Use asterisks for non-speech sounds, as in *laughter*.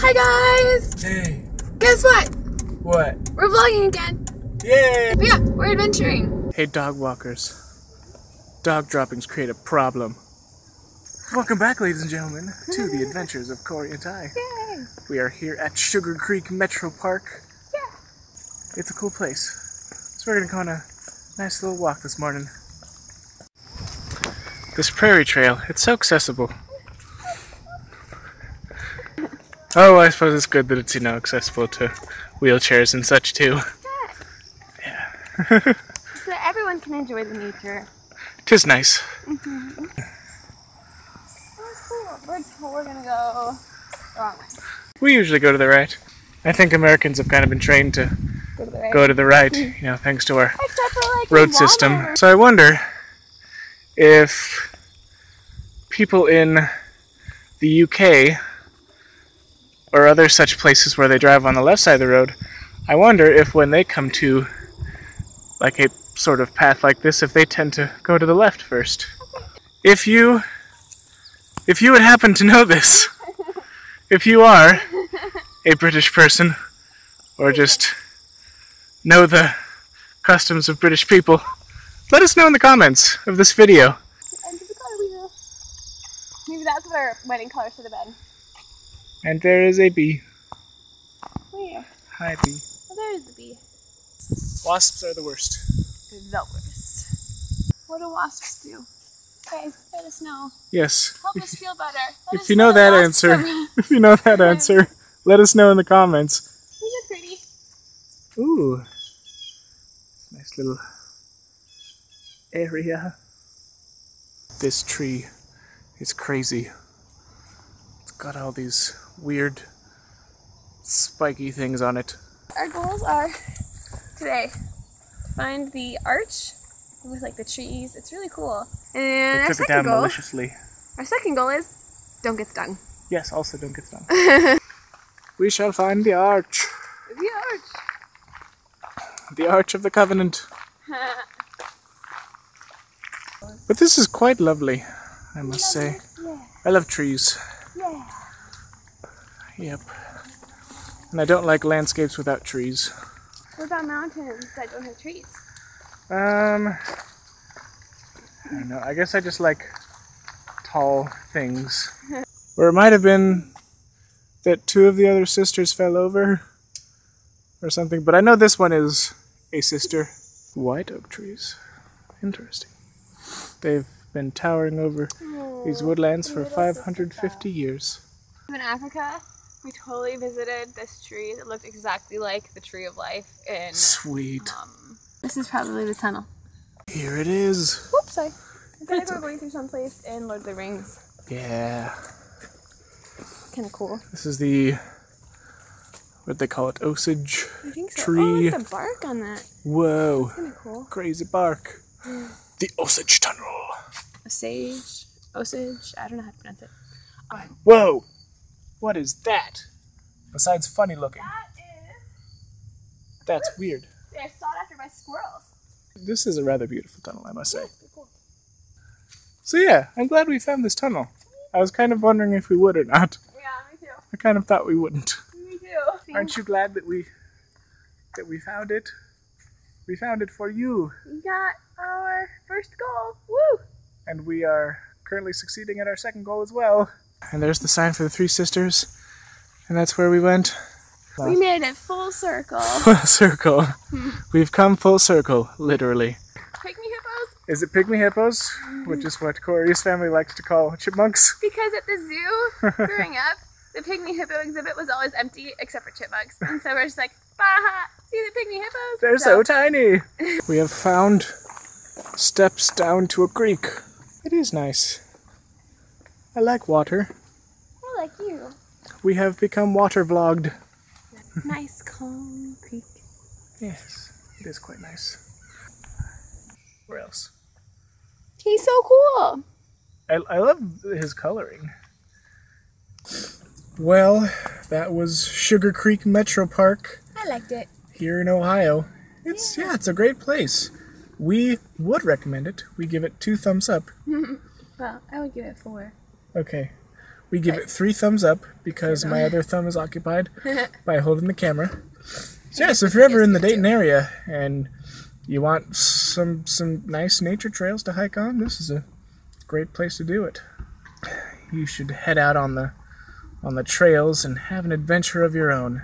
Hi guys! Hey, Guess what? what? We're vlogging again. Yay! But yeah, we're adventuring. Hey, dog walkers. Dog droppings create a problem. Welcome back, ladies and gentlemen, to the adventures of Corrie and Ty. Yay! We are here at Sugarcreek MetroPark. Yeah. It's a cool place. So we're gonna go on a nice little walk this morning. This prairie trail, it's so accessible. Oh, I suppose it's good that it's, you know, accessible to wheelchairs and such too. Yeah. *laughs* So everyone can enjoy the nature. Tis nice. Oh, cool. We're, we're gonna go the wrong way. We usually go to the right. I think Americans have kind of been trained to Go to the right. to the right, mm-hmm. you know, thanks to our like road system. So I wonder if people in the UK or other such places where they drive on the left side of the road, I wonder if when they come to like a sort of path like this, if they tend to go to the left first. If you if you would happen to know this, *laughs* if you are a British person or just know the customs of British people, let us know in the comments of this video. End of the car wheel. Maybe that's what our wedding color should have been. And there is a bee. Where? Hi bee. Oh, there's the bee. Wasps are the worst. The worst. What do wasps do? Guys, let us know. Yes. Help us feel better. Let If you know what that answer, are- *laughs* if you know that answer, let us know in the comments. These are pretty. Ooh. Nice little area. This tree is crazy. It's got all these weird spiky things on it. Our goals are today find the arch with like the trees. It's really cool. And They our took it second down goal, maliciously. our second goal is don't get stung. Yes, also don't get stung. *laughs* we shall find the arch. The arch. The Arch of the Covenant. *laughs* But this is quite lovely, I must say. Yeah. I love trees. Yep. And I don't like landscapes without trees. What about mountains that don't have trees? Um, I don't know. I guess I just like tall things. *laughs* or it might have been that two of the other sisters fell over or something. But I know this one is a sister. White oak trees. Interesting. They've been towering over these woodlands for 550 years. In Africa, we totally visited this tree that looked exactly like the tree of life in Sweet. um This is probably the tunnel. Here it is. Whoops, sorry. I feel like It's we're going through someplace in Lord of the Rings. Yeah. Kinda cool. This is the what they call it, Osage I think so. tree. Oh, look at the bark on that. Whoa. Kinda cool. Crazy bark. The Osage Tunnel. Osage. Osage. I don't know how to pronounce it. Whoa! What is that? Besides funny looking. That is. That's weird. They're sought after by squirrels. This is a rather beautiful tunnel, I must say. So yeah, I'm glad we found this tunnel. I was kind of wondering if we would or not. Yeah, me too. I kind of thought we wouldn't. Me too. Aren't you glad that we that we found it? We found it for you, We got our first goal. Woo! and we are currently succeeding at our second goal as well. And there's the sign for the three sisters, and that's where we went. We made it full circle. *laughs* Full circle. *laughs* We've come full circle, literally. Pygmy hippos? Is it pygmy hippos, which is what Corrie's family likes to call chipmunks? Because at the zoo, *laughs* growing up, the pygmy hippo exhibit was always empty except for chipmunks. And so we're just like, baha, see the pygmy hippos? They're so tiny. We have found steps down to a creek. It is nice. I like water. I like you. We have become water vlogged. Nice calm creek. Yes, it is quite nice. Where else? He's so cool. I, I love his coloring. Well, that was Sugarcreek MetroPark I liked it. here in Ohio. It's yeah, it's a great place. We would recommend it. We give it two thumbs up. *laughs* Well, I would give it four. Okay. We give it three thumbs up because my other thumb is occupied *laughs* by holding the camera. So yeah, so if you're ever in the Dayton area and you want some some nice nature trails to hike on, this is a great place to do it. You should head out on the on the trails and have an adventure of your own.